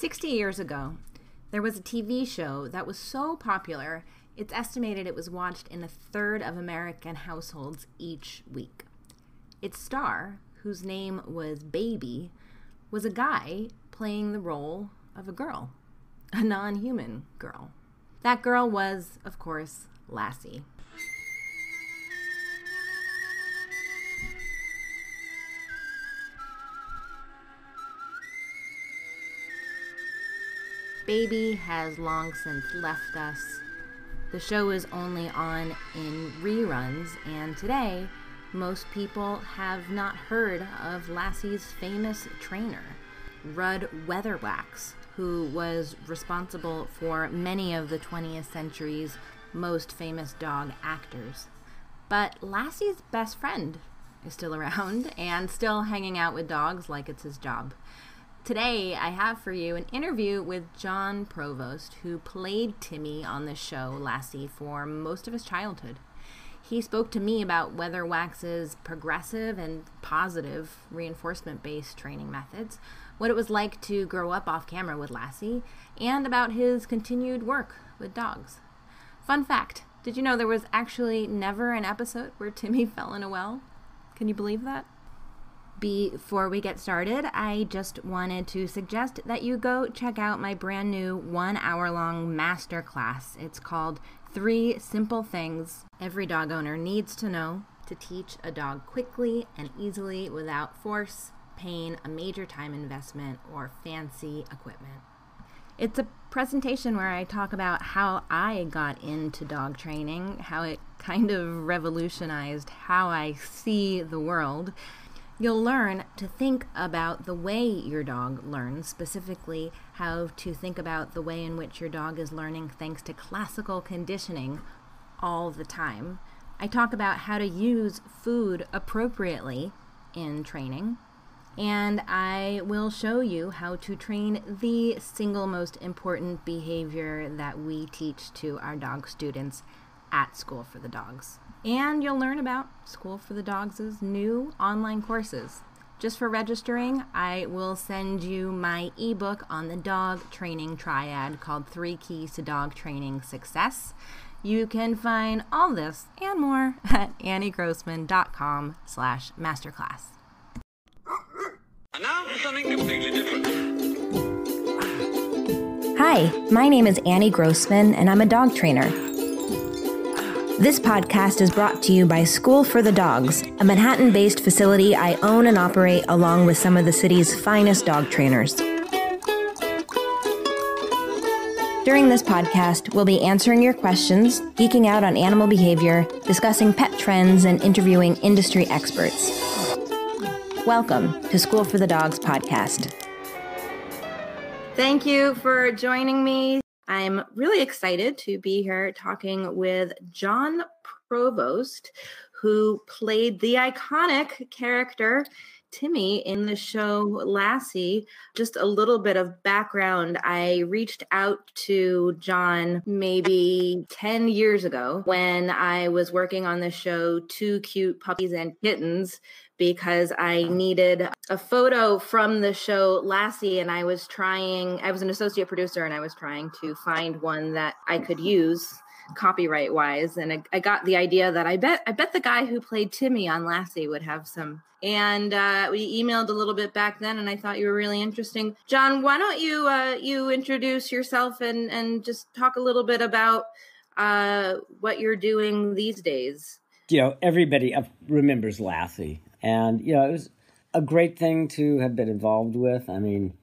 60 years ago, there was a TV show that was so popular, it's estimated it was watched in a third of American households each week. Its star, whose name was Baby, was a guy playing the role of a girl, a non human girl. That girl was, of course, Lassie. Baby has long since left us. The show is only on in reruns, and today, most people have not heard of Lassie's famous trainer, Rudd Weatherwax, who was responsible for many of the 20th century's most famous dog actors. But Lassie's best friend is still around and still hanging out with dogs like it's his job. Today, I have for you an interview with Jon Provost, who played Timmy on the show Lassie for most of his childhood. He spoke to me about Weatherwax's progressive and positive reinforcement based training methods, what it was like to grow up off camera with Lassie, and about his continued work with dogs. Fun fact did you know there was actually never an episode where Timmy fell in a well? Can you believe that? Before we get started, I just wanted to suggest that you go check out my brand new one hour long masterclass. It's called Three Simple Things Every Dog Owner Needs to Know to Teach a Dog Quickly and Easily Without Force, Pain, a Major Time Investment, or Fancy Equipment. It's a presentation where I talk about how I got into dog training, how it kind of revolutionized how I see the world You'll learn to think about the way your dog learns, specifically, how to think about the way in which your dog is learning thanks to classical conditioning all the time. I talk about how to use food appropriately in training, and I will show you how to train the single most important behavior that we teach to our dog students at School for the Dogs. And you'll learn about School for the Dogs' new online courses. Just for registering, I will send you my ebook on the dog training triad called Three Keys to Dog Training Success. You can find all this and more at anniegrossman.com slash masterclass. And now for something completely different. Hi, my name is Annie Grossman, and I'm a dog trainer. This podcast is brought to you by School for the Dogs, a Manhattan based facility I own and operate along with some of the city's finest dog trainers. During this podcast, we'll be answering your questions, geeking out on animal behavior, discussing pet trends, and interviewing industry experts. Welcome to School for the Dogs podcast. Thank you for joining me I'm really excited to be here talking with Jon Provost, who played the iconic character Timmy in the show Lassie. Just a little bit of background. I reached out to Jon maybe 10 years ago when I was working on the show Too Cute Puppies and Kittens because I needed a photo from the show Lassie and I was trying I was an associate producer and I was trying to find one that I could use copyright wise and I, I got the idea that I bet I bet the guy who played Timmy on Lassie would have some and uh, we emailed a little bit back then and I thought you were really interesting. Jon. why don't you uh, you introduce yourself and and just talk a little bit about uh, what you're doing these days? You know, everybody remembers Lassie and you know it was a great thing to have been involved with. I mean,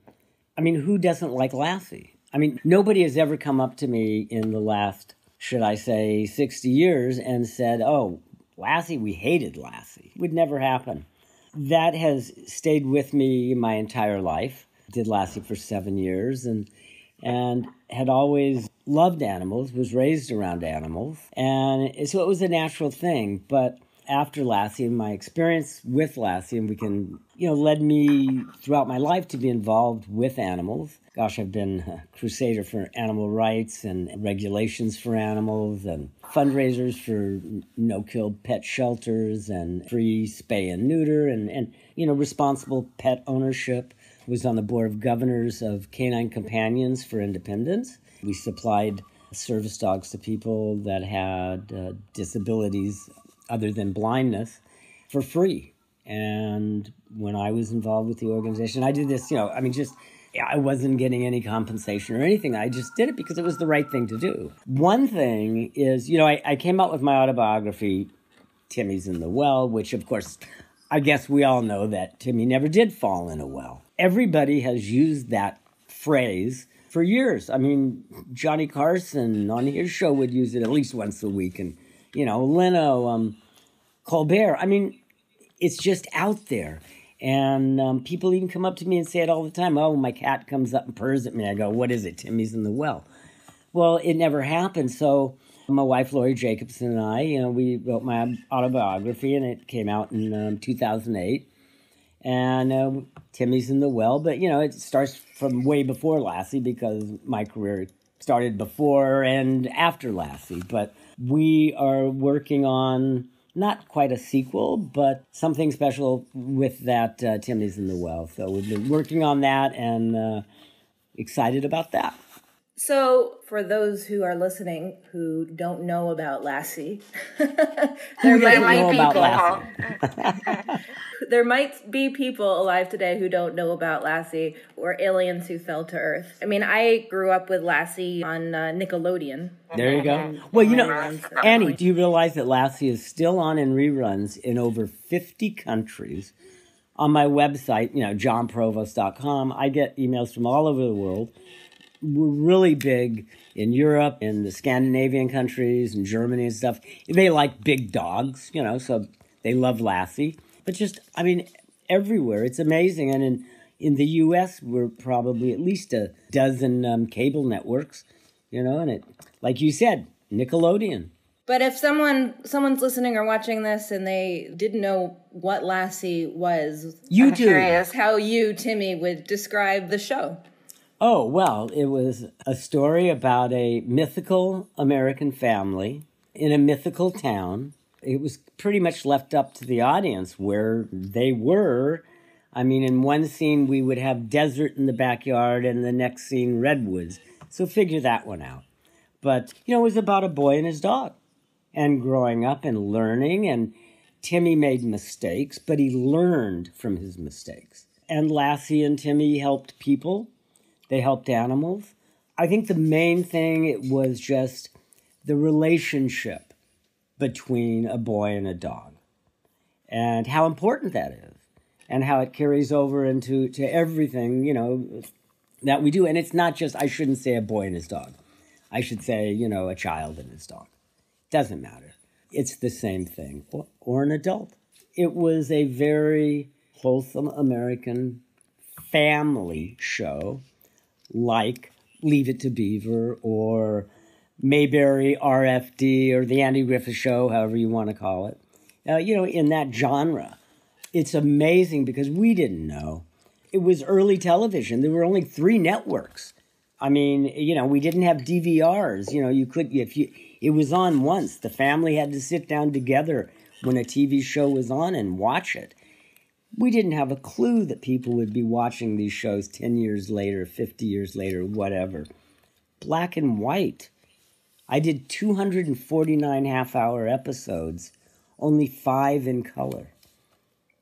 I mean, who doesn't like Lassie? I mean, nobody has ever come up to me in the last, should I say, sixty years and said, "Oh, Lassie, we hated Lassie." Would never happen. That has stayed with me my entire life. Did Lassie for seven years and and had always loved animals, was raised around animals, and so it was a natural thing. But after Lassie and my experience with Lassie, and we can, you know, led me throughout my life to be involved with animals. Gosh, I've been a crusader for animal rights and regulations for animals and fundraisers for no kill pet shelters and free spay and neuter and, and, you know, responsible pet ownership. was on the board of governors of Canine Companions for Independence. We supplied service dogs to people that had uh, disabilities other than blindness for free. And when I was involved with the organization, I did this, you know, I mean, just I wasn't getting any compensation or anything. I just did it because it was the right thing to do. One thing is, you know, I, I came out with my autobiography, Timmy's in the Well, which of course, I guess we all know that Timmy never did fall in a well. Everybody has used that phrase for years. I mean, Johnny Carson on his show would use it at least once a week, and you know, Leno, um, Colbert. I mean, it's just out there. And um, people even come up to me and say it all the time. Oh, my cat comes up and purrs at me. I go, What is it? Timmy's in the well. Well, it never happened. So my wife, Lori Jacobson, and I, you know, we wrote my autobiography and it came out in um, 2008. And uh, Timmy's in the well, but, you know, it starts from way before Lassie because my career started before and after Lassie. But we are working on not quite a sequel, but something special with that uh, Timmy's in the Well. So we've been working on that and uh, excited about that. So, for those who are listening who don't know about Lassie, there might know be about people. Lassie? there might be people alive today who don't know about Lassie or aliens who fell to Earth. I mean, I grew up with Lassie on uh, Nickelodeon. There you go. Well, you know, Annie, do you realize that Lassie is still on in reruns in over 50 countries? On my website, you know, jonprovost.com, I get emails from all over the world. We're really big in Europe, in the Scandinavian countries, and Germany and stuff. They like big dogs, you know, so they love Lassie. But just, I mean, everywhere. It's amazing. And in, in the U.S., we're probably at least a dozen um, cable networks, you know, and it, like you said, Nickelodeon. But if someone someone's listening or watching this and they didn't know what Lassie was, You I'm do. curious how you, Timmy, would describe the show. Oh, well, it was a story about a mythical American family in a mythical town. It was pretty much left up to the audience where they were. I mean, in one scene, we would have desert in the backyard, and the next scene, redwoods. So figure that one out. But, you know, it was about a boy and his dog and growing up and learning. And Timmy made mistakes, but he learned from his mistakes. And Lassie and Timmy helped people they helped animals. I think the main thing it was just the relationship between a boy and a dog and how important that is and how it carries over into to everything, you know, that we do. And it's not just I shouldn't say a boy and his dog. I should say, you know, a child and his dog. Doesn't matter. It's the same thing. Or, or an adult. It was a very wholesome American family show like Leave It to Beaver or Mayberry RFD or the Andy Griffith Show, however you want to call it. Uh, you know, in that genre. It's amazing because we didn't know. It was early television. There were only three networks. I mean, you know, we didn't have DVRs. You know, you could if you it was on once. The family had to sit down together when a TV show was on and watch it. We didn't have a clue that people would be watching these shows 10 years later, 50 years later, whatever. Black and white. I did 249 half hour episodes, only five in color.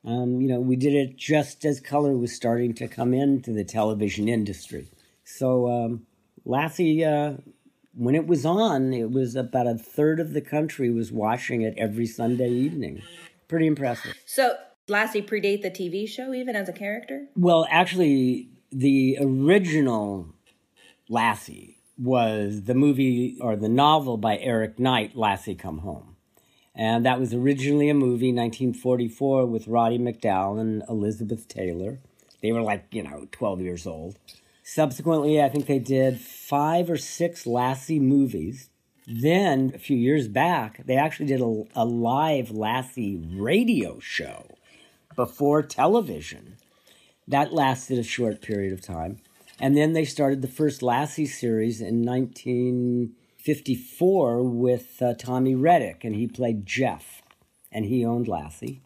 Um, you know, we did it just as color was starting to come into the television industry. So, um, Lassie, uh, when it was on, it was about a third of the country was watching it every Sunday evening. Pretty impressive. So, Lassie predate the TV show even as a character? Well, actually, the original Lassie was the movie or the novel by Eric Knight, Lassie Come Home. And that was originally a movie, 1944, with Roddy McDowall and Elizabeth Taylor. They were like, you know, 12 years old. Subsequently, I think they did five or six Lassie movies. Then, a few years back, they actually did a, a live Lassie radio show before television. That lasted a short period of time. And then they started the first Lassie series in 1954 with uh, Tommy Rettig, and he played Jeff, and he owned Lassie.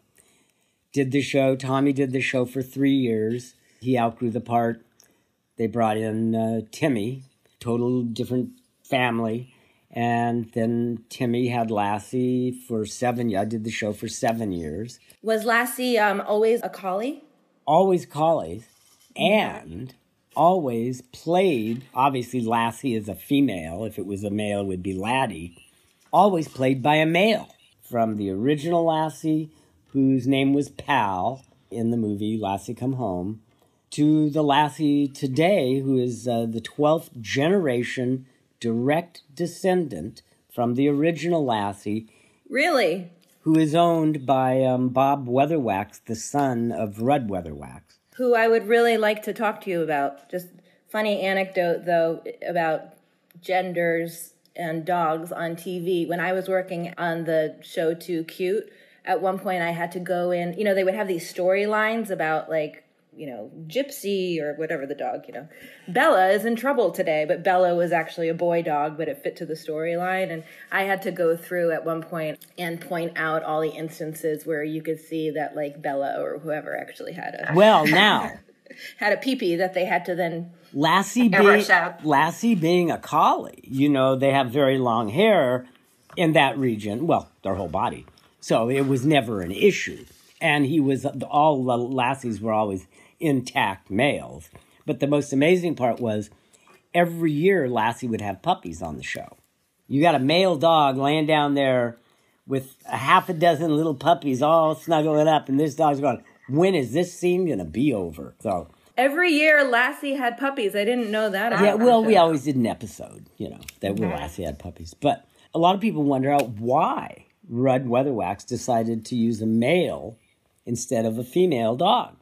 Did the show, Tommy did the show for three years. He outgrew the part. They brought in uh, Timmy, total different family. And then Timmy had Lassie for seven. I did the show for seven years. Was Lassie um, always a collie? Always collies, and always played. Obviously, Lassie is a female. If it was a male, it would be Laddie. Always played by a male. From the original Lassie, whose name was Pal in the movie Lassie Come Home, to the Lassie today, who is uh, the 12th generation direct descendant from the original Lassie, Really? who is owned by um, Bob Weatherwax, the son of Rudd Weatherwax. Who I would really like to talk to you about. Just funny anecdote though about genders and dogs on TV. When I was working on the show Too Cute, at one point I had to go in, you know, they would have these storylines about like, you know, Gypsy or whatever the dog, you know. Bella is in trouble today, but Bella was actually a boy dog, but it fit to the storyline. And I had to go through at one point and point out all the instances where you could see that like Bella or whoever actually had a Well, now. had a peepee that they had to then Lassie being, Lassie being a collie, you know, they have very long hair in that region. Well, their whole body. So it was never an issue. And he was, all the Lassies were always intact males. But the most amazing part was every year Lassie would have puppies on the show. You got a male dog laying down there with a half a dozen little puppies all snuggling up, and this dog's going, when is this scene going to be over? So every year Lassie had puppies. I didn't know that. yeah, well, we always did an episode, you know, that where Lassie had puppies. But a lot of people wonder out why Rudd Weatherwax decided to use a male instead of a female dog.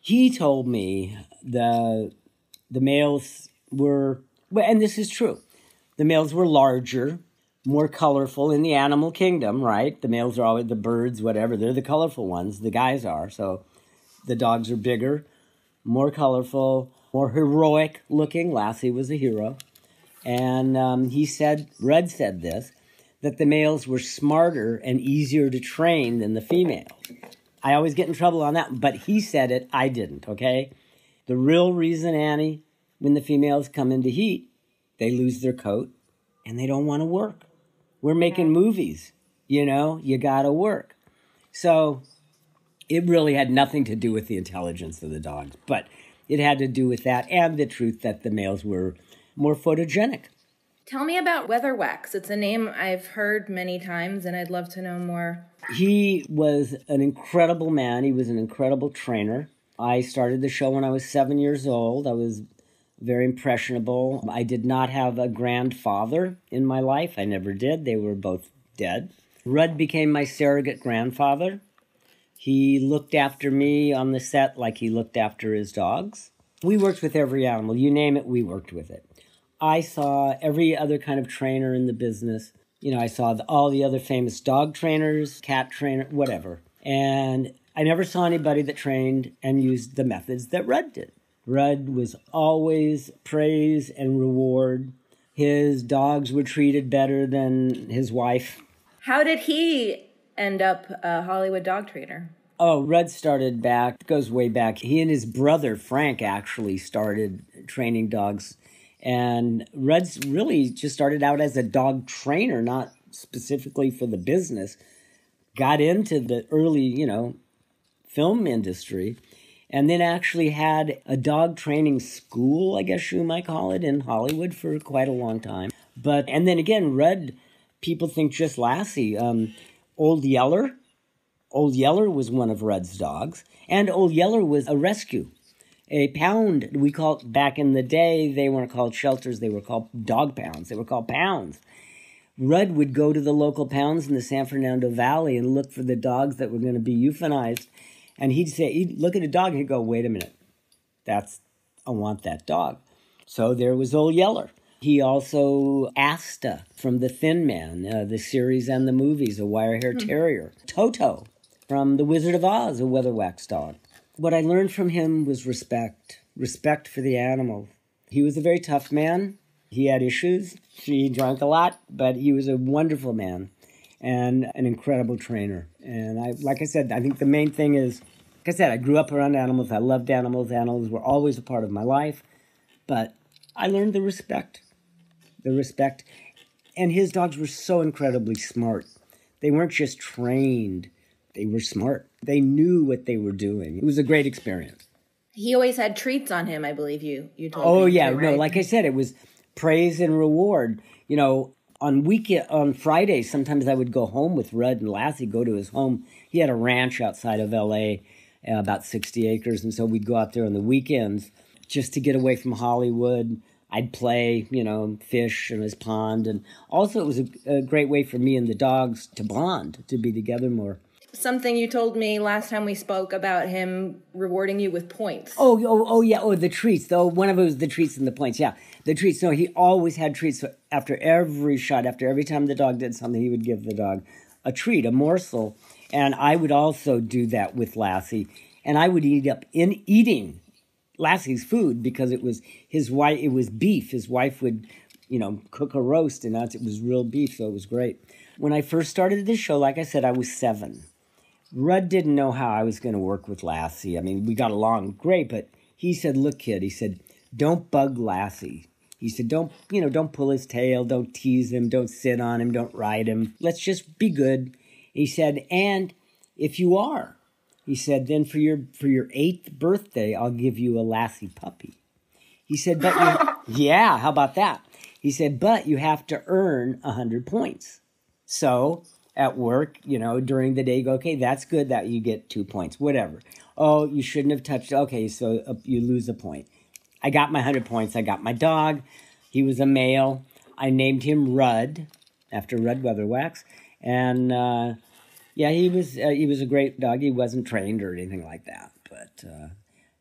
He told me the the males were, and this is true. The males were larger, more colorful in the animal kingdom, right? The males are always the birds, whatever. They're the colorful ones. The guys are. So the dogs are bigger, more colorful, more heroic looking. Lassie was a hero. And um, he said, Red said this, that the males were smarter and easier to train than the females. I always get in trouble on that, but he said it, I didn't, okay? The real reason, Annie, when the females come into heat, they lose their coat and they don't want to work. We're making movies, you know, you got to work. So it really had nothing to do with the intelligence of the dogs, but it had to do with that and the truth that the males were more photogenic. Tell me about Weatherwax. It's a name I've heard many times, and I'd love to know more. He was an incredible man. He was an incredible trainer. I started the show when I was seven years old. I was very impressionable. I did not have a grandfather in my life. I never did. They were both dead. Rudd became my surrogate grandfather. He looked after me on the set like he looked after his dogs. We worked with every animal. You name it, we worked with it. I saw every other kind of trainer in the business. You know, I saw the, all the other famous dog trainers, cat trainer, whatever. And I never saw anybody that trained and used the methods that Rudd did. Rudd was always praise and reward. His dogs were treated better than his wife. How did he end up a Hollywood dog trainer? Oh, Rudd started back, goes way back. He and his brother Frank actually started training dogs. And Rudd's really just started out as a dog trainer, not specifically for the business. Got into the early, you know, film industry and then actually had a dog training school, I guess you might call it, in Hollywood for quite a long time. But, and then again, Rudd, people think just Lassie. Um, Old Yeller, Old Yeller was one of Rudd's dogs, and Old Yeller was a rescue. A pound, we called back in the day, they weren't called shelters, they were called dog pounds. They were called pounds. Rudd would go to the local pounds in the San Fernando Valley and look for the dogs that were going to be euthanized. And he'd say, he'd look at a dog and he'd go, wait a minute, that's, I want that dog. So there was Old Yeller. He also Asta from The Thin Man, uh, the series and the movies, a wire hair terrier. Toto from The Wizard of Oz, a weatherwax dog. What I learned from him was respect, respect for the animal. He was a very tough man. He had issues. He drank a lot, but he was a wonderful man and an incredible trainer. And I, like I said, I think the main thing is like I said, I grew up around animals. I loved animals. Animals were always a part of my life. But I learned the respect. The respect. And his dogs were so incredibly smart. They weren't just trained, they were smart. They knew what they were doing. It was a great experience. He always had treats on him, I believe you you told Oh me. yeah, too, no, like I said, it was praise and reward. You know, on week on Fridays, sometimes I would go home with Rudd and Lassie, go to his home. He had a ranch outside of LA, uh, about 60 acres, and so we'd go out there on the weekends just to get away from Hollywood. I'd play, you know, fish in his pond, and also it was a, a great way for me and the dogs to bond, to be together more. Something you told me last time we spoke about him rewarding you with points. Oh, oh, oh, yeah. Oh, the treats. Though one of it was the treats and the points. Yeah, the treats. No, he always had treats after every shot. After every time the dog did something, he would give the dog a treat, a morsel. And I would also do that with Lassie, and I would eat up in eating Lassie's food because it was his wife. It was beef. His wife would, you know, cook a roast, and that's it was real beef, so it was great. When I first started this show, like I said, I was seven. Rudd didn't know how I was going to work with Lassie. I mean, we got along great, but he said, "Look, kid," he said, "don't bug Lassie." He said, "Don't you know? Don't pull his tail. Don't tease him. Don't sit on him. Don't ride him. Let's just be good." He said, "And if you are," he said, "then for your for your eighth birthday, I'll give you a Lassie puppy." He said, "But you, yeah, how about that?" He said, "But you have to earn a hundred points." So at work, you know, during the day, go, okay, that's good that you get two points, whatever. Oh, you shouldn't have touched. Okay, so uh, you lose a point. I got my 100 points. I got my dog. He was a male. I named him Rudd after Rudd Weatherwax. And uh, yeah, he was uh, he was a great dog. He wasn't trained or anything like that. But uh,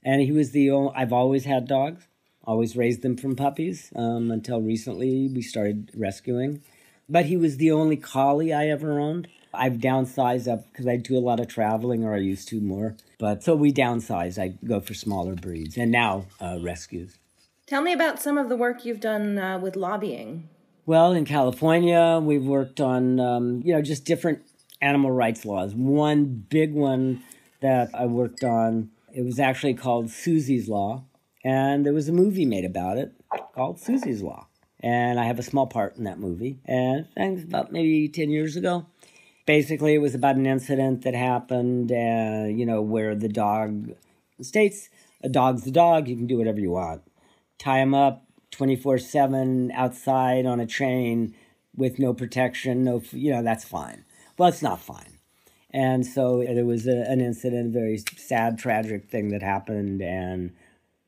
and he was the only, I've always had dogs. Always raised them from puppies um, until recently we started rescuing but he was the only collie I ever owned. I've downsized up because I do a lot of traveling, or I used to more. But so we downsized. I go for smaller breeds, and now uh, rescues. Tell me about some of the work you've done uh, with lobbying. Well, in California, we've worked on um, you know just different animal rights laws. One big one that I worked on it was actually called Susie's Law, and there was a movie made about it called Susie's Law and I have a small part in that movie. And I think about maybe 10 years ago. Basically, it was about an incident that happened, uh, you know, where the dog states a dog's a dog, you can do whatever you want. Tie him up 24 7 outside on a chain with no protection, no, you know, that's fine. Well, it's not fine. And so there was a, an incident, a very sad, tragic thing that happened, and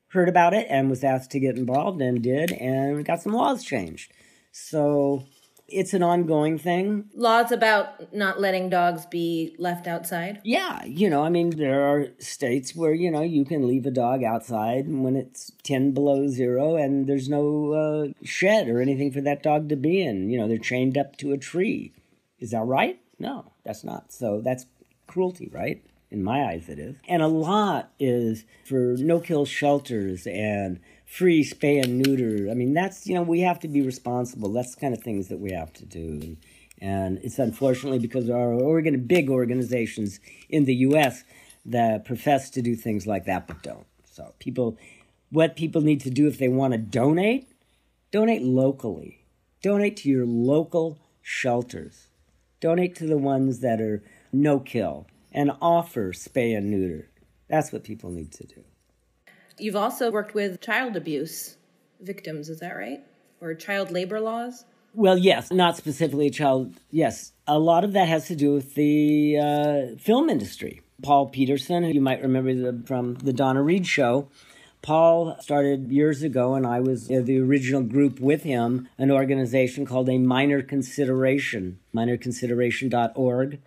heard about it and was asked to get involved and did and got some laws changed. So it's an ongoing thing. Laws about not letting dogs be left outside. Yeah, you know, I mean, there are states where, you know, you can leave a dog outside when it's 10 below zero and there's no uh, shed or anything for that dog to be in. You know, they're chained up to a tree. Is that right? No, that's not. So that's cruelty, right? In my eyes, it is. And a lot is for no kill shelters and free spay and neuter. I mean, that's, you know, we have to be responsible. That's kind of things that we have to do. And, and it's unfortunately because our organ, big organizations in the U.S. that profess to do things like that but don't. So people, what people need to do if they want to donate, donate locally. Donate to your local shelters. Donate to the ones that are no kill and offer spay and neuter. That's what people need to do. You've also worked with child abuse victims, is that right? Or child labor laws? Well, yes, not specifically child. Yes, a lot of that has to do with the uh, film industry. Paul Petersen, who you might remember the, from the Donna Reed show, Paul started years ago, and I was uh, the original group with him, an organization called A Minor Consideration, minorconsideration.org.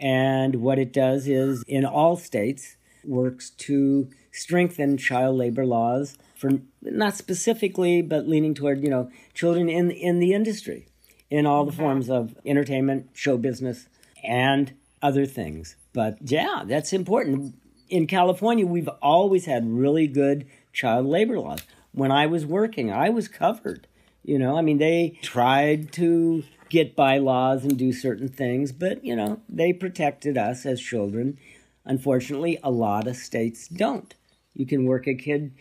And what it does is, in all states, works to strengthen child labor laws for not specifically, but leaning toward, you know, children in, in the industry, in all the mm-hmm. forms of entertainment, show business, and other things. But yeah, that's important. In California, we've always had really good child labor laws. When I was working, I was covered. You know, I mean, they tried to get bylaws and do certain things, but, you know, they protected us as children. Unfortunately, a lot of states don't. You can work a kid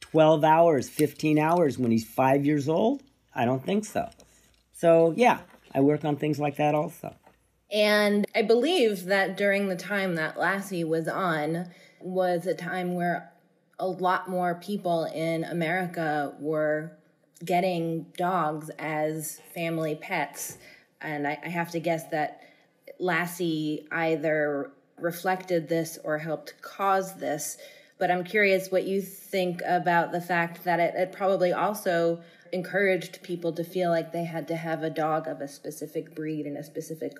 12 hours, 15 hours when he's five years old? I don't think so. So, yeah, I work on things like that also. And I believe that during the time that Lassie was on was a time where a lot more people in America were getting dogs as family pets. And I, I have to guess that Lassie either reflected this or helped cause this. But I'm curious what you think about the fact that it, it probably also encouraged people to feel like they had to have a dog of a specific breed and a specific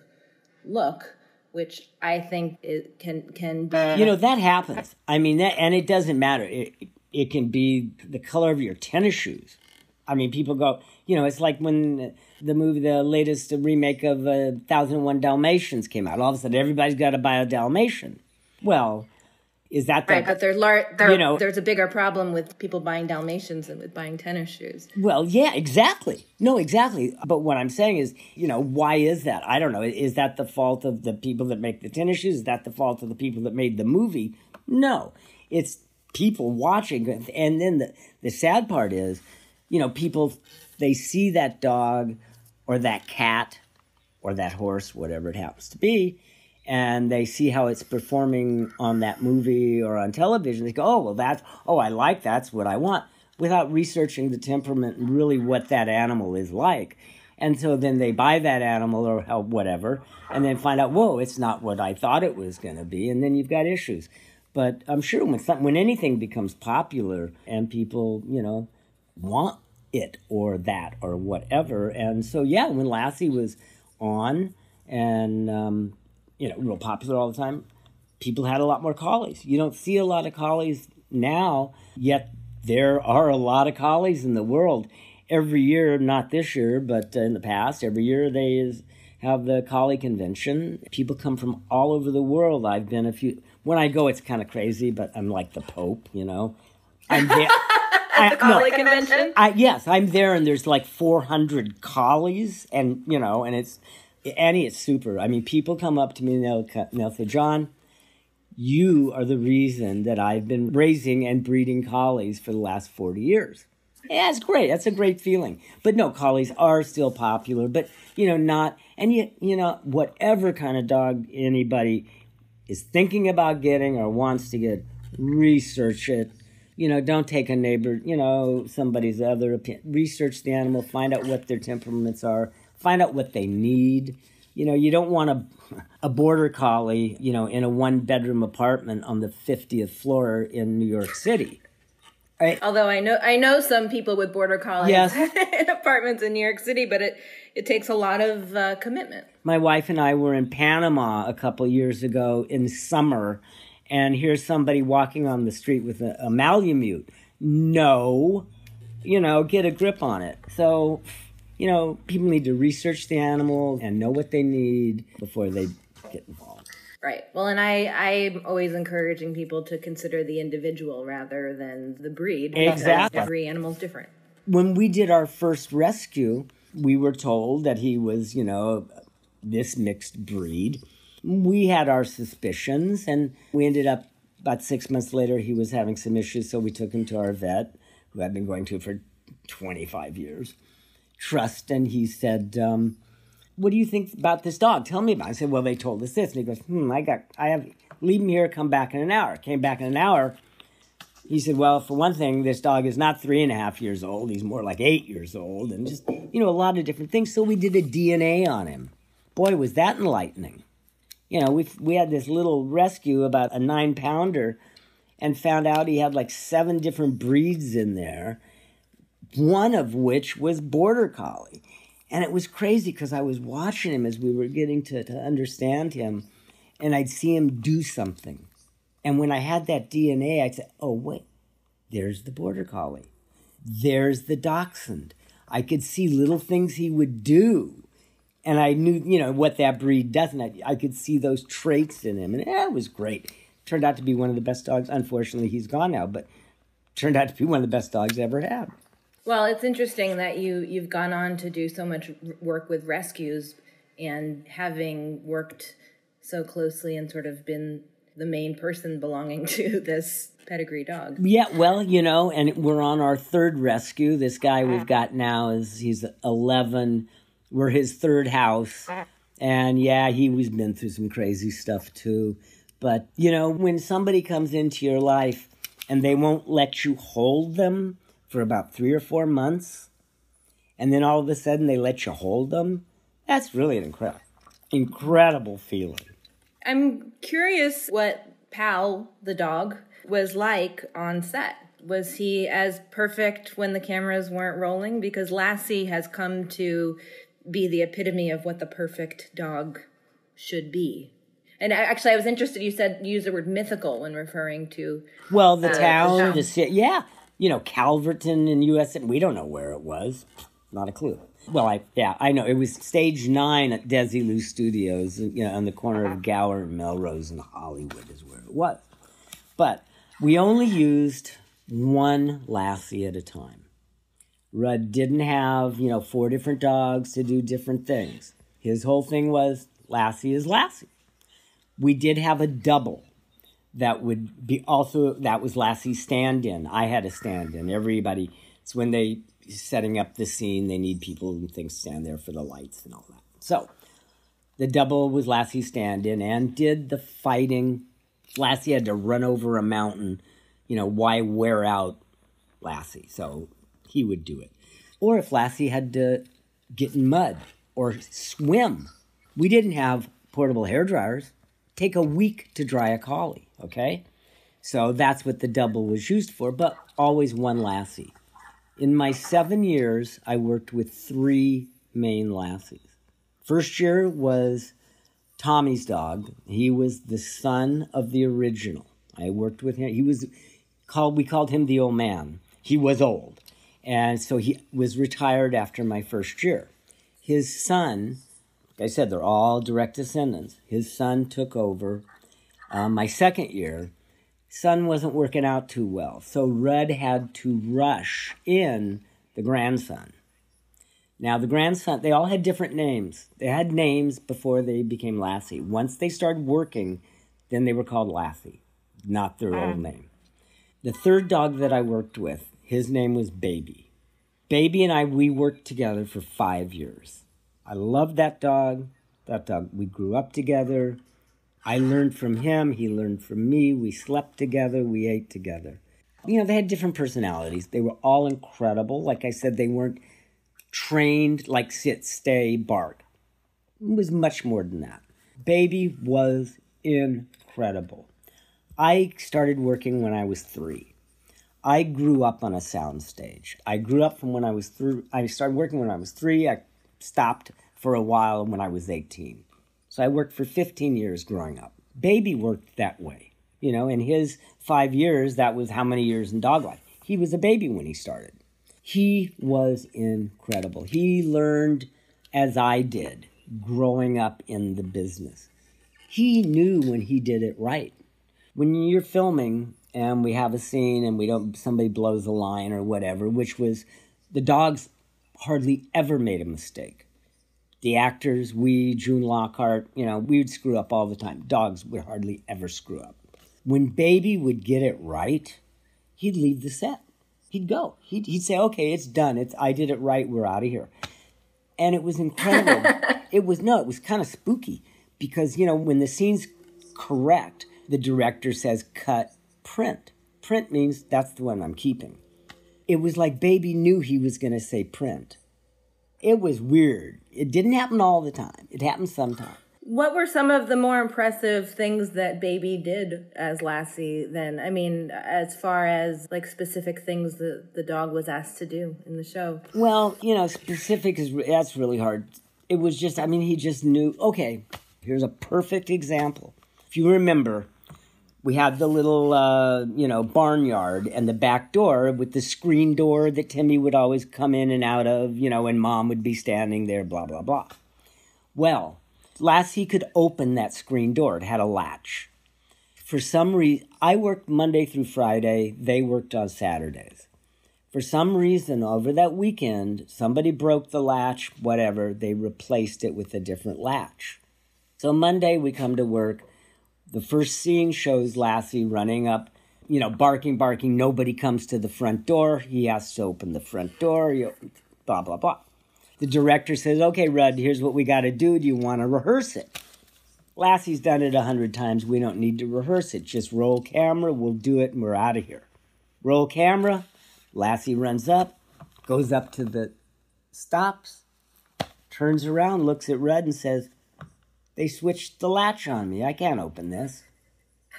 look which I think it can can be. You know that happens. I mean that, and it doesn't matter. It it can be the color of your tennis shoes. I mean, people go. You know, it's like when the movie, the latest remake of uh, Thousand One Dalmatians came out. All of a sudden, everybody's got to buy a Dalmatian. Well, is that the, right? But there's lar- there, you know, there's a bigger problem with people buying Dalmatians than with buying tennis shoes. Well, yeah, exactly. No, exactly. But what I'm saying is, you know, why is that? I don't know. Is that the fault of the people that make the tennis shoes? Is that the fault of the people that made the movie? No, it's people watching. And then the the sad part is, you know, people they see that dog or that cat or that horse, whatever it happens to be and they see how it's performing on that movie or on television, they go, oh, well, that's, oh, I like that's what I want, without researching the temperament and really what that animal is like. And so then they buy that animal or whatever, and then find out, whoa, it's not what I thought it was going to be, and then you've got issues. But I'm sure when some, when anything becomes popular and people, you know, want it or that or whatever, and so yeah, when Lassie was on and um, you know, real popular all the time, people had a lot more collies. You don't see a lot of collies now, yet there are a lot of collies in the world. Every year, not this year, but in the past, every year they have the collie convention. People come from all over the world. I've been a few. When I go, it's kind of crazy, but I'm like the Pope, you know. I'm I, the collie no, convention. I, yes, I'm there, and there's like 400 collies, and you know, and it's Annie, it's super. I mean, people come up to me and they'll, they'll say, Jon, you are the reason that I've been raising and breeding collies for the last 40 years. Yeah, it's great. That's a great feeling. But no, collies are still popular, but you know, not, and you, you know, whatever kind of dog anybody is thinking about getting or wants to get, research it. You know, don't take a neighbor, you know, somebody's other opinion. Research the animal, find out what their temperaments are, find out what they need. You know, you don't want a, a border collie, you know, in a one bedroom apartment on the 50th floor in New York City. Right? Although I know I know some people with border collies yes. in apartments in New York City, but it it takes a lot of uh, commitment. My wife and I were in Panama a couple years ago in summer, and here's somebody walking on the street with a, a Malamute. No, you know, get a grip on it. So you know, people need to research the animal and know what they need before they get involved. Right. Well, and I, I'm always encouraging people to consider the individual rather than the breed. Exactly. Every animal's different. When we did our first rescue, we were told that he was, you know, this mixed breed. We had our suspicions, and we ended up about six months later, he was having some issues, so we took him to our vet, who I've been going to for 25 years trust. And he said, um, What do you think about this dog? Tell me about it. I said, Well, they told us this. And he goes, Hmm, I got, I have, leave him here, come back in an hour. Came back in an hour. He said, Well, for one thing, this dog is not three and a half years old. He's more like eight years old. And just, you know, a lot of different things. So we did a DNA on him. Boy, was that enlightening. You know, we we had this little rescue about a nine pounder and found out he had like seven different breeds in there one of which was Border Collie. And it was crazy because I was watching him as we were getting to, to understand him, and I'd see him do something. And when I had that DNA, I'd say, oh, wait, there's the Border Collie. There's the Dachshund. I could see little things he would do. And I knew, you know, what that breed doesn't. I, I could see those traits in him. And it was great. Turned out to be one of the best dogs. Unfortunately, he's gone now, but turned out to be one of the best dogs I ever had. Well, it's interesting that you you've gone on to do so much work with rescues and having worked so closely and sort of been the main person belonging to this pedigree dog. Yeah, well, you know, and we're on our third rescue. This guy we've got now is he's 11. We're his third house. Uh-huh. And yeah, he was been through some crazy stuff too. But, you know, when somebody comes into your life and they won't let you hold them for about 3 or 4 months, and then all of a sudden they let you hold them, that's really an incredible incredible feeling. I'm curious what Pal, the dog, was like on set. Was he as perfect when the cameras weren't rolling? Because Lassie has come to be the epitome of what the perfect dog should be. And actually, I was interested. You said you used the word mythical when referring to. Well, the Uh, town, the city, yeah, you know, Calverton in U.S. And we don't know where it was. Not a clue. Well, I yeah, I know it was stage nine at Desilu Studios, you know, on the corner of Gower and Melrose in Hollywood is where it was. But we only used one Lassie at a time. Rudd didn't have, you know, four different dogs to do different things. His whole thing was Lassie is Lassie. We did have a double that would be also that was Lassie's stand-in. I had a stand-in. Everybody, it's when they setting up the scene, they need people and things stand there for the lights and all that. So the double was Lassie's stand-in and did the fighting. Lassie had to run over a mountain. You know why wear out Lassie? So he would do it. Or if Lassie had to get in mud or swim, we didn't have portable hair dryers. Take a week to dry a collie, okay? So that's what the double was used for, but always one Lassie. In my seven years, I worked with three main Lassies. First year was Tommy's dog. He was the son of the original. I worked with him. He was called, we called him the old man. He was old. And so he was retired after my first year. His son, like I said, they're all direct descendants. His son took over uh, my second year. Son wasn't working out too well. So Rudd had to rush in the grandson. Now, the grandson, they all had different names. They had names before they became Lassie. Once they started working, then they were called Lassie, not their old name. The third dog that I worked with, his name was Baby. Baby and I, we worked together for five years. I loved that dog. That dog, we grew up together. I learned from him. He learned from me. We slept together. We ate together. You know, they had different personalities. They were all incredible. Like I said, they weren't trained like sit, stay, bark. It was much more than that. Baby was incredible. I started working when I was three. I grew up on a sound stage. I grew up from when I was three. I started working when I was three. I stopped for a while when I was 18. So I worked for 15 years growing up. Baby worked that way. You know, in his five years, that was how many years in dog life? He was a baby when he started. He was incredible. He learned as I did growing up in the business. He knew when he did it right. When you're filming and we have a scene and we don't somebody blows a line or whatever, which was the dogs hardly ever made a mistake. The actors, we, June Lockhart, you know, we would screw up all the time. Dogs would hardly ever screw up. When Baby would get it right, he'd leave the set. He'd go. He'd, he'd say, okay, it's done. It's I did it right. We're out of here. And it was incredible. it was, no, it was kind of spooky because, you know, when the scene's correct, the director says, cut, print. Print means that's the one I'm keeping. It was like Baby knew he was going to say print. It was weird. It didn't happen all the time. It happened sometimes. What were some of the more impressive things that Baby did as Lassie then? I mean, as far as like specific things that the dog was asked to do in the show. Well, you know, specific is that's really hard. It was just, I mean, he just knew. Okay, here's a perfect example. If you remember, we had the little, uh, you know, barnyard and the back door with the screen door that Timmy would always come in and out of, you know, and Mom would be standing there, blah blah blah. Well, Lassie could open that screen door. It had a latch. For some reason, I worked Monday through Friday. They worked on Saturdays. For some reason, over that weekend, somebody broke the latch, whatever, they replaced it with a different latch. So Monday, we come to work. The first scene shows Lassie running up, you know, barking, barking. Nobody comes to the front door. He has to open the front door. Blah, blah, blah. The director says, Okay, Rudd, here's what we got to do. Do you want to rehearse it? Lassie's done it a hundred times. We don't need to rehearse it. Just roll camera. We'll do it and we're out of here. Roll camera. Lassie runs up, goes up to the stops, turns around, looks at Rudd, and says, They switched the latch on me. I can't open this.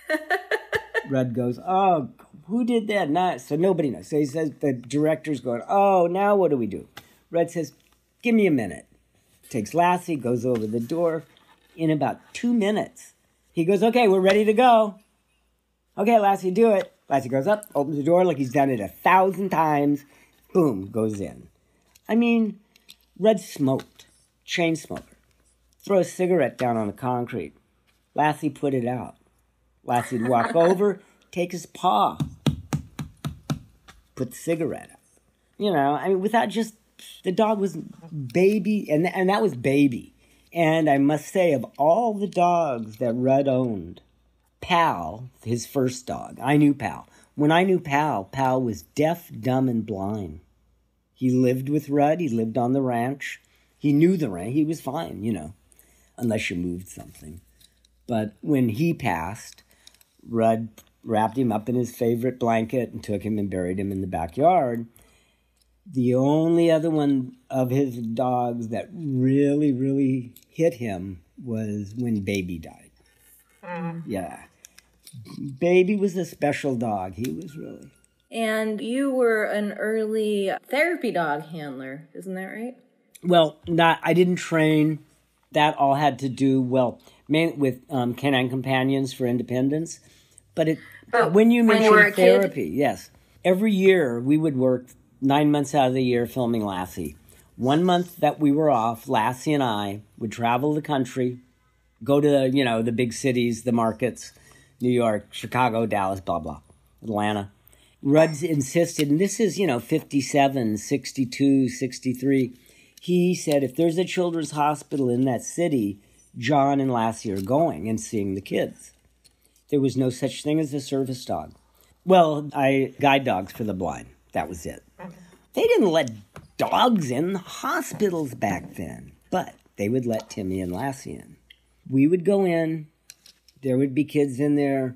Rudd goes, Oh, who did that? Not so nobody knows. So he says the director's going, Oh, now what do we do? Rudd says, Give me a minute. Takes Lassie, goes over the door. In about two minutes, he goes, Okay, we're ready to go. Okay, Lassie, do it. Lassie goes up, opens the door like he's done it a thousand times. Boom, goes in. I mean, Rudd smoked, chain smoker. Throw a cigarette down on the concrete. Lassie put it out. Lassie'd walk over, take his paw, put the cigarette up. You know, I mean, without just the dog was baby, and and that was baby. And I must say, of all the dogs that Rudd owned, Pal, his first dog, I knew Pal. When I knew Pal, Pal was deaf, dumb, and blind. He lived with Rudd. He lived on the ranch. He knew the ranch. He was fine, you know, unless you moved something. But when he passed, Rudd wrapped him up in his favorite blanket and took him and buried him in the backyard. The only other one of his dogs that really, really hit him was when Baby died. Mm. Yeah. Baby was a special dog. He was really. And you were an early therapy dog handler, isn't that right? Well, not I didn't train. That all had to do well main, with um, canine companions for independence. But it Oh, when you when mentioned a kid? therapy, yes, every year we would work nine months out of the year filming Lassie. One month that we were off, Lassie and I would travel the country, go to you know the big cities, the markets, New York, Chicago, Dallas, blah blah, Atlanta. Rudd insisted, and this is, you know, 57, 62, 63. He said, if there's a children's hospital in that city, Jon and Lassie are going and seeing the kids. There was no such thing as a service dog. Well, I guide dogs for the blind. That was it. They didn't let dogs in hospitals back then, but they would let Timmy and Lassie in. We would go in. There would be kids in there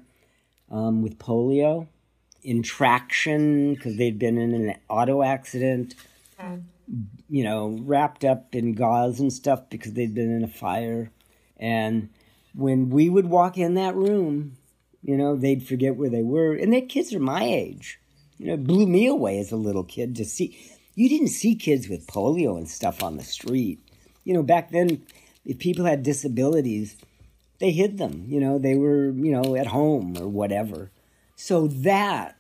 um, with polio, in traction because they'd been in an auto accident, you know, wrapped up in gauze and stuff because they'd been in a fire. And when we would walk in that room, you know, they'd forget where they were. And their kids are my age. You know, it blew me away as a little kid to see. You didn't see kids with polio and stuff on the street. You know, back then, if people had disabilities, they hid them. You know, they were, you know, at home or whatever. So that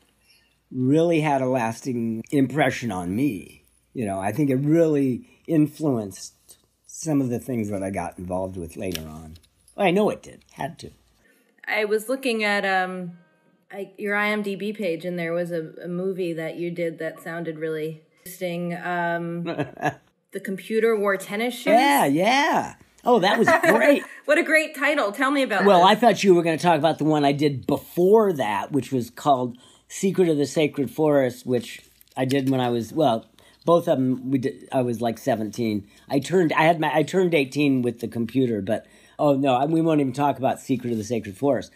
really had a lasting impression on me. You know, I think it really influenced some of the things that I got involved with later on. I know it did, had to. I was looking at um, I, your IMDb page, and there was a, a movie that you did that sounded really interesting. Um, the computer wore tennis shoes. Yeah, yeah. Oh, that was great. What a great title! Tell me about. well, this. I thought you were going to talk about the one I did before that, which was called Secret of the Sacred Forest, which I did when I was well, both of them. We did. I was like seventeen. I turned. I had my. I turned eighteen with the computer, but oh no, I- we won't even talk about Secret of the Sacred Forest.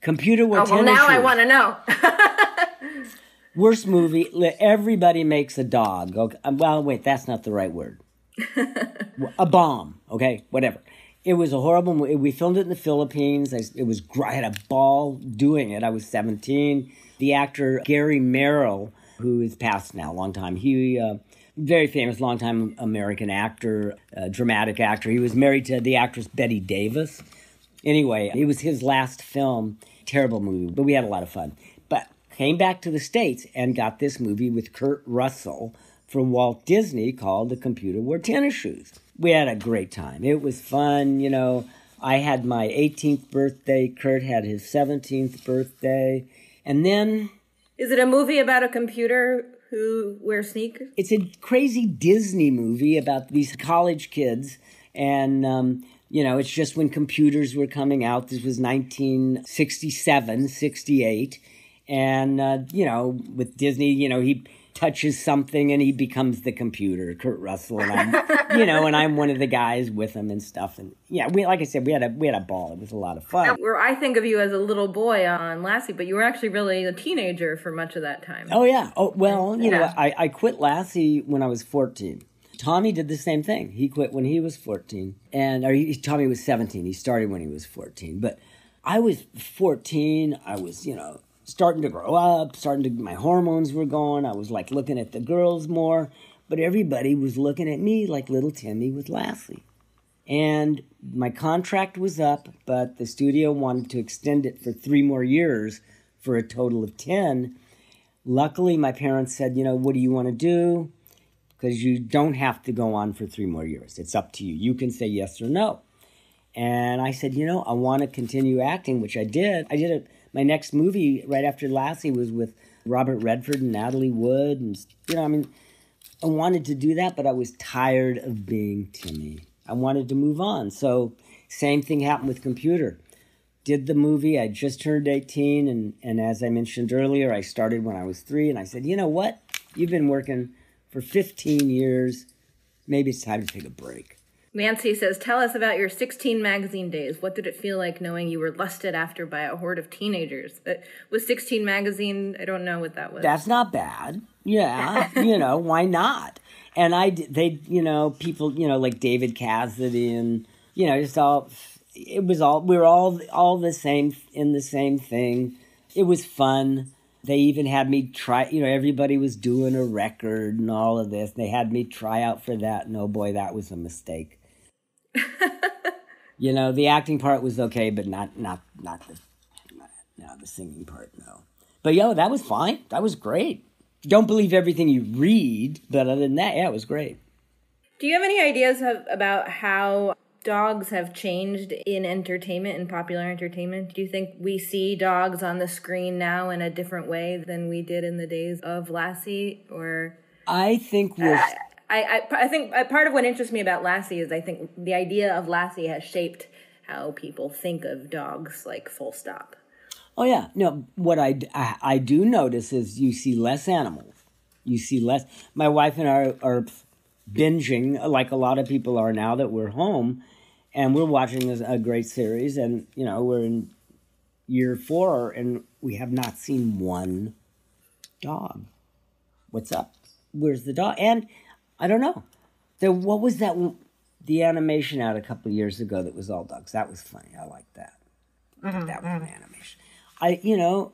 Computer wore Oh, well, now I want to know. Worst movie. Everybody makes a dog. Okay. um, Well, wait, that's not the right word. a bomb. Okay, whatever. It was a horrible movie. We filmed it in the Philippines. I, it was. I had a ball doing it. I was seventeen. The actor Gary Merrill, who is passed now, long time. He. Uh, very famous, longtime American actor, uh, dramatic actor. He was married to the actress Bette Davis. Anyway, it was his last film. Terrible movie, but we had a lot of fun. But came back to the States and got this movie with Kurt Russell from Walt Disney called The Computer Wore Tennis Shoes. We had a great time. It was fun, you know. I had my 18th birthday, Kurt had his 17th birthday. And then Is it a movie about a computer who wears sneakers? it's a crazy Disney movie about these college kids, and um, You know, it's just when computers were coming out. This was 1967, 68. And, uh, you know, with Disney, you know, he touches something and he becomes the computer, Kurt Russell. And I'm, you know, and I'm one of the guys with him and stuff. And yeah, we, like I said, we had a, we had a ball. It was a lot of fun. Where I think of you as a little boy on Lassie, but you were actually really a teenager for much of that time. Oh, yeah. Oh, well, you know, I, I quit Lassie when I was 14. Tommy did the same thing. He quit when he was 14. And or he, Tommy was 17. He started when he was 14. But I was 14. I was, you know, starting to grow up, starting to, my hormones were going. I was like looking at the girls more. But everybody was looking at me like little Timmy with Lassie. And my contract was up, but the studio wanted to extend it for three more years for a total of 10. Luckily, my parents said, you know, what do you want to do? Because you don't have to go on for three more years. It's up to you. You can say yes or no. And I said, you know, I want to continue acting, which I did. I did a, my next movie right after Lassie was with Robert Redford and Natalie Wood. And, you know, I mean, I wanted to do that, but I was tired of being Timmy. I wanted to move on. So, same thing happened with computer. Did the movie, I just turned 18, and, and as I mentioned earlier, I started when I was three, and I said, you know what? You've been working for 15 years. Maybe it's time to take a break. Nancy says, Tell us about your 16 magazine days. What did it feel like knowing you were lusted after by a horde of teenagers? Uh, was 16 magazine, I don't know what that was. That's not bad. Yeah, you know, why not? And I, they, you know, people, you know, like David Cassidy and, you know, just all, it was all, we were all, all the same, in the same thing. It was fun. They even had me try, you know, everybody was doing a record and all of this. They had me try out for that. And oh boy, that was a mistake. you know, the acting part was okay, but not, not, not the, not, no, the singing part, no. But yo, that was fine. That was great. Don't believe everything you read, but other than that, yeah, it was great. Do you have any ideas of, about how dogs have changed in entertainment, in popular entertainment? Do you think we see dogs on the screen now in a different way than we did in the days of Lassie? Or I think we're. Uh, I, I, I think uh, part of what interests me about Lassie is I think the idea of Lassie has shaped how people think of dogs, like full stop. Oh yeah, no. What I, I I do notice is you see less animals. You see less. My wife and I are binging like a lot of people are now that we're home, and we're watching a great series. And you know we're in year four, and we have not seen one dog. What's up? Where's the dog? And I don't know. There, what was that? The animation out a couple of years ago that was all dogs. That was funny. I like that. That was an mm-hmm, mm-hmm. animation. I, you know,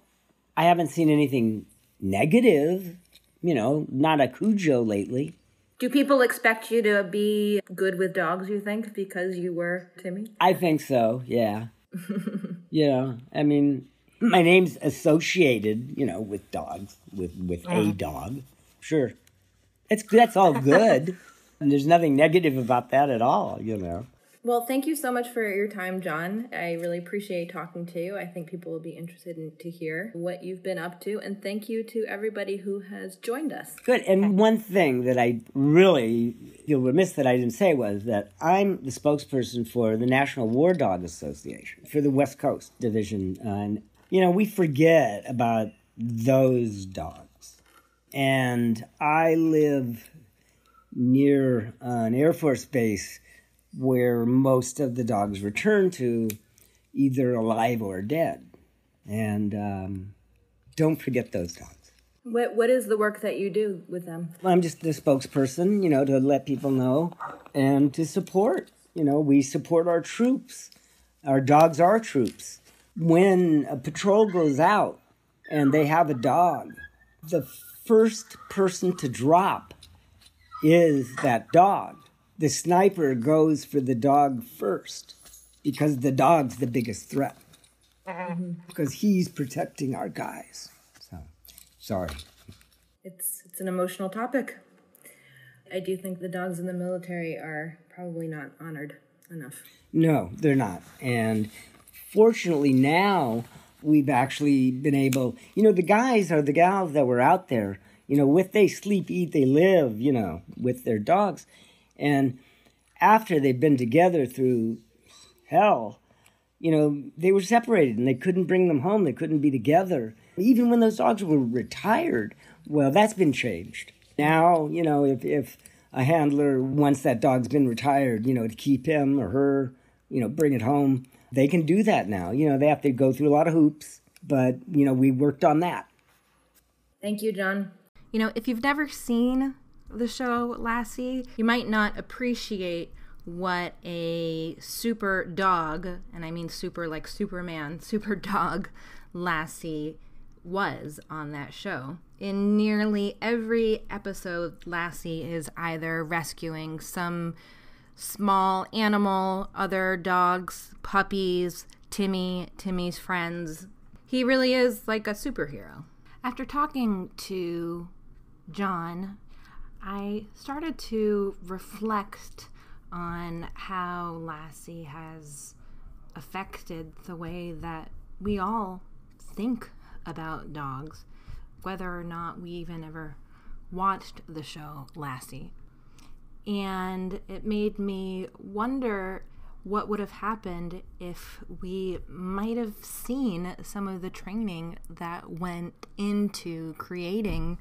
I haven't seen anything negative. You know, not a Cujo lately. Do people expect you to be good with dogs, you think, because you were Timmy? I think so. Yeah. you know, I mean, my name's associated, you know, with dogs, with with a uh-huh. dog. Sure, it's that's all good, and there's nothing negative about that at all. You know. Well, thank you so much for your time, Jon. I really appreciate talking to you. I think people will be interested in, to hear what you've been up to. And thank you to everybody who has joined us. Good. And one thing that I really feel remiss that I didn't say was that I'm the spokesperson for the National War Dog Association for the West Coast Division. And, you know, we forget about those dogs. And I live near uh, an Air Force base where most of the dogs return to either alive or dead. And um, don't forget those dogs. What What is the work that you do with them? I'm just the spokesperson, you know, to let people know and to support. You know, we support our troops. Our dogs are troops. When a patrol goes out and they have a dog, the first person to drop is that dog. The sniper goes for the dog first because the dog's the biggest threat. Mm-hmm. Because he's protecting our guys. So, sorry. It's it's an emotional topic. I do think the dogs in the military are probably not honored enough. No, they're not. And fortunately, now we've actually been able, you know, the guys or the gals that were out there, you know, with they sleep, eat, they live, you know, with their dogs. And after they've been together through hell, you know, they were separated and they couldn't bring them home. They couldn't be together. Even when those dogs were retired, well, that's been changed. Now, you know, if, if a handler wants that dog's been retired, you know, to keep him or her, you know, bring it home, they can do that now. You know, they have to go through a lot of hoops, but, you know, we worked on that. Thank you, Jon. You know, if you've never seen the show Lassie, you might not appreciate what a super dog, and I mean super like Superman, super dog Lassie was on that show. In nearly every episode, Lassie is either rescuing some small animal, other dogs, puppies, Timmy, Timmy's friends. He really is like a superhero. After talking to Jon, I started to reflect on how Lassie has affected the way that we all think about dogs, whether or not we even ever watched the show Lassie. And it made me wonder what would have happened if we might have seen some of the training that went into creating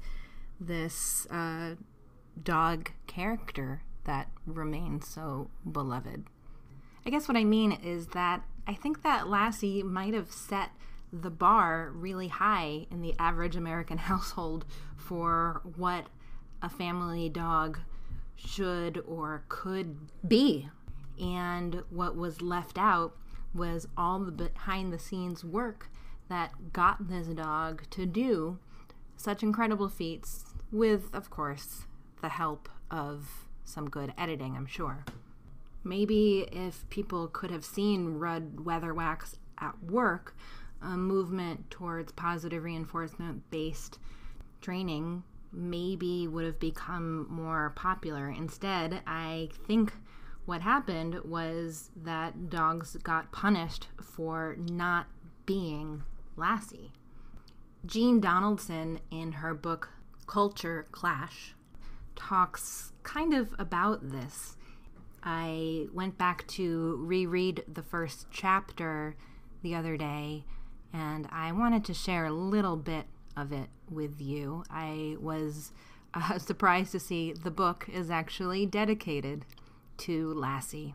this uh, dog character that remains so beloved. I guess what I mean is that I think that Lassie might have set the bar really high in the average American household for what a family dog should or could be. And what was left out was all the behind the scenes work that got this dog to do such incredible feats with, of course, the help of some good editing, I'm sure. Maybe if people could have seen Rudd Weatherwax at work, a movement towards positive reinforcement based training maybe would have become more popular. Instead, I think what happened was that dogs got punished for not being Lassie. Jean Donaldson, in her book Culture Clash, talks kind of about this. I went back to reread the first chapter the other day and I wanted to share a little bit of it with you. I was uh, surprised to see the book is actually dedicated to Lassie.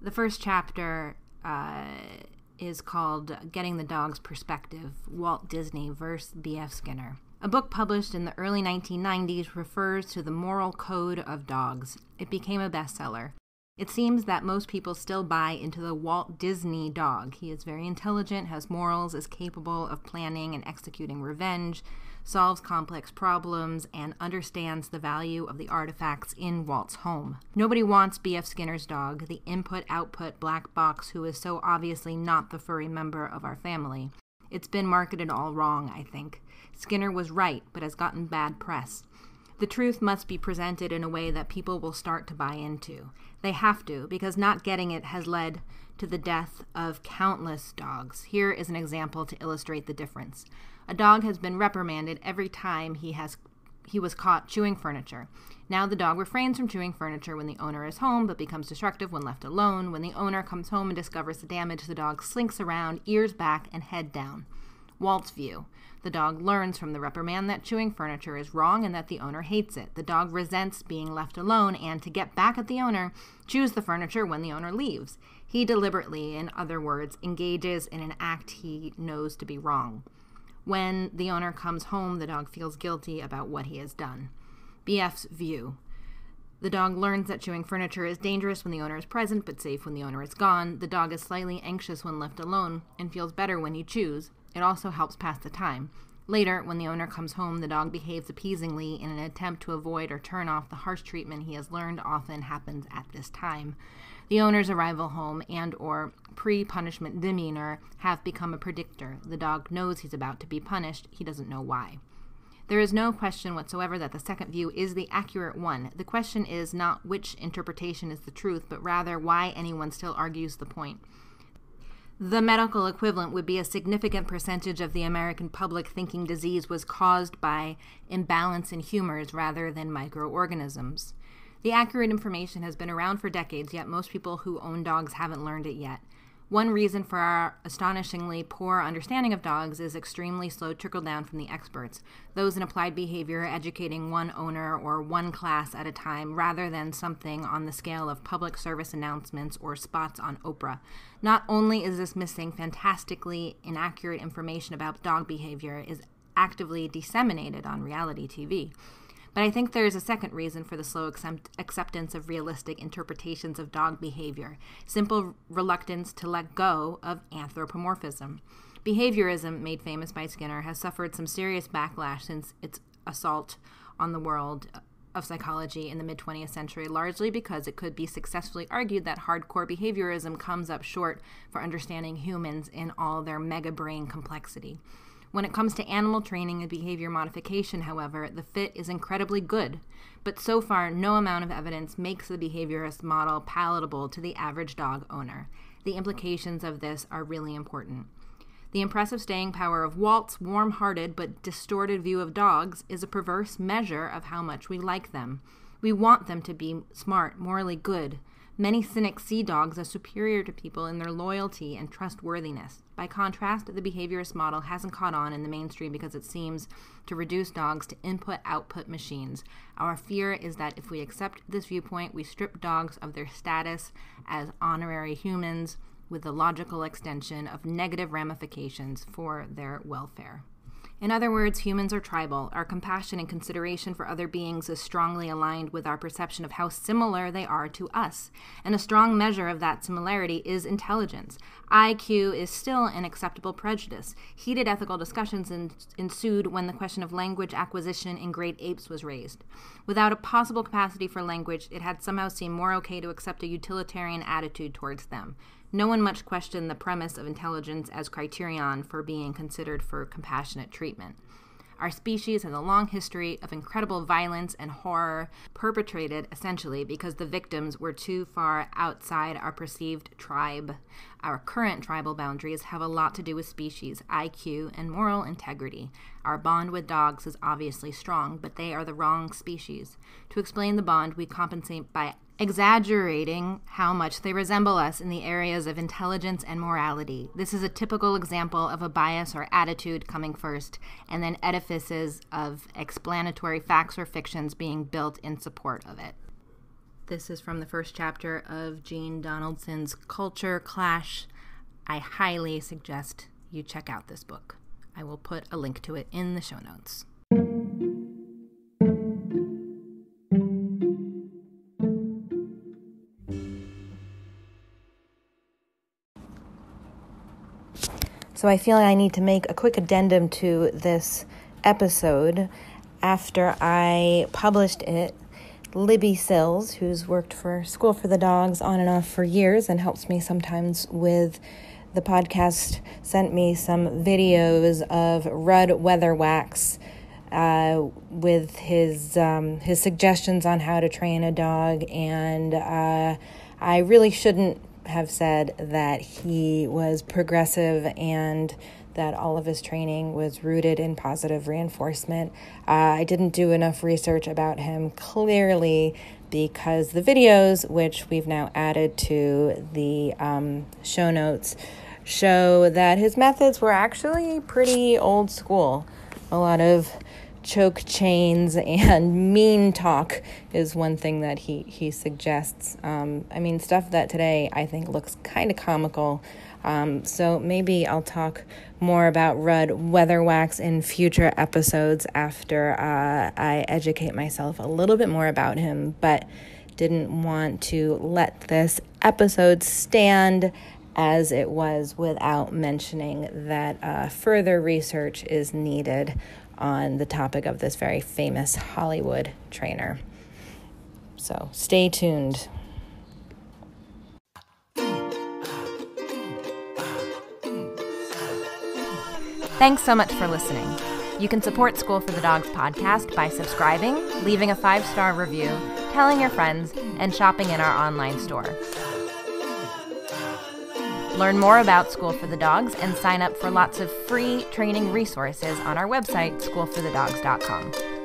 The first chapter uh, is called Getting the Dog's Perspective Walt Disney vs. B.F. Skinner. A book published in the early 1990s refers to the moral code of dogs. It became a bestseller. It seems that most people still buy into the Walt Disney dog. He is very intelligent, has morals, is capable of planning and executing revenge, solves complex problems, and understands the value of the artifacts in Walt's home. Nobody wants B.F. Skinner's dog, the input output black box who is so obviously not the furry member of our family. It's been marketed all wrong, I think. Skinner was right, but has gotten bad press. The truth must be presented in a way that people will start to buy into. They have to, because not getting it has led to the death of countless dogs. Here is an example to illustrate the difference. A dog has been reprimanded every time he has he was caught chewing furniture. Now the dog refrains from chewing furniture when the owner is home, but becomes destructive when left alone. When the owner comes home and discovers the damage, the dog slinks around, ears back, and head down. Walt's view. The dog learns from the reprimand that chewing furniture is wrong and that the owner hates it. The dog resents being left alone and, to get back at the owner, chews the furniture when the owner leaves. He deliberately, in other words, engages in an act he knows to be wrong. When the owner comes home, the dog feels guilty about what he has done. BF's view. The dog learns that chewing furniture is dangerous when the owner is present, but safe when the owner is gone. The dog is slightly anxious when left alone and feels better when he chews. It also helps pass the time. Later, when the owner comes home, the dog behaves appeasingly in an attempt to avoid or turn off the harsh treatment he has learned often happens at this time. The owner's arrival home and or pre-punishment demeanor have become a predictor. The dog knows he's about to be punished, he doesn't know why. There is no question whatsoever that the second view is the accurate one. The question is not which interpretation is the truth, but rather why anyone still argues the point. The medical equivalent would be a significant percentage of the American public thinking disease was caused by imbalance in humors rather than microorganisms. The accurate information has been around for decades, yet most people who own dogs haven't learned it yet. One reason for our astonishingly poor understanding of dogs is extremely slow trickle down from the experts, those in applied behavior educating one owner or one class at a time rather than something on the scale of public service announcements or spots on Oprah. Not only is this missing fantastically inaccurate information about dog behavior is actively disseminated on reality TV, but I think there is a second reason for the slow accept- acceptance of realistic interpretations of dog behavior simple reluctance to let go of anthropomorphism. Behaviorism, made famous by Skinner, has suffered some serious backlash since its assault on the world of psychology in the mid 20th century, largely because it could be successfully argued that hardcore behaviorism comes up short for understanding humans in all their mega brain complexity. When it comes to animal training and behavior modification, however, the fit is incredibly good, but so far, no amount of evidence makes the behaviorist model palatable to the average dog owner. The implications of this are really important. The impressive staying power of Walt's warm hearted but distorted view of dogs is a perverse measure of how much we like them. We want them to be smart, morally good, Many cynics see dogs as superior to people in their loyalty and trustworthiness. By contrast, the behaviorist model hasn't caught on in the mainstream because it seems to reduce dogs to input output machines. Our fear is that if we accept this viewpoint, we strip dogs of their status as honorary humans with the logical extension of negative ramifications for their welfare. In other words, humans are tribal. Our compassion and consideration for other beings is strongly aligned with our perception of how similar they are to us. And a strong measure of that similarity is intelligence. IQ is still an acceptable prejudice. Heated ethical discussions ensued when the question of language acquisition in great apes was raised. Without a possible capacity for language, it had somehow seemed more okay to accept a utilitarian attitude towards them. No one much questioned the premise of intelligence as criterion for being considered for compassionate treatment. Our species has a long history of incredible violence and horror perpetrated essentially because the victims were too far outside our perceived tribe. Our current tribal boundaries have a lot to do with species, IQ, and moral integrity. Our bond with dogs is obviously strong, but they are the wrong species. To explain the bond, we compensate by exaggerating how much they resemble us in the areas of intelligence and morality. This is a typical example of a bias or attitude coming first, and then edifices of explanatory facts or fictions being built in support of it. This is from the first chapter of Jean Donaldson's Culture Clash. I highly suggest you check out this book. I will put a link to it in the show notes. So I feel like I need to make a quick addendum to this episode. After I published it, Libby Sills, who's worked for School for the Dogs on and off for years and helps me sometimes with the podcast, sent me some videos of Rudd Weatherwax uh, with his um, his suggestions on how to train a dog, and uh, I really shouldn't have said that he was progressive and that all of his training was rooted in positive reinforcement. Uh, I didn't do enough research about him clearly because the videos, which we've now added to the um, show notes, show that his methods were actually pretty old school. A lot of choke chains and mean talk is one thing that he he suggests. Um, I mean, stuff that today I think looks kind of comical. Um, so maybe I'll talk more about Rudd Weatherwax in future episodes after uh, I educate myself a little bit more about him. But didn't want to let this episode stand as it was without mentioning that uh, further research is needed on the topic of this very famous Hollywood trainer. So stay tuned. Thanks so much for listening. You can support School for the Dogs podcast by subscribing, leaving a five star review, telling your friends, and shopping in our online store. Learn more about School for the Dogs and sign up for lots of free training resources on our website, schoolforthedogs.com.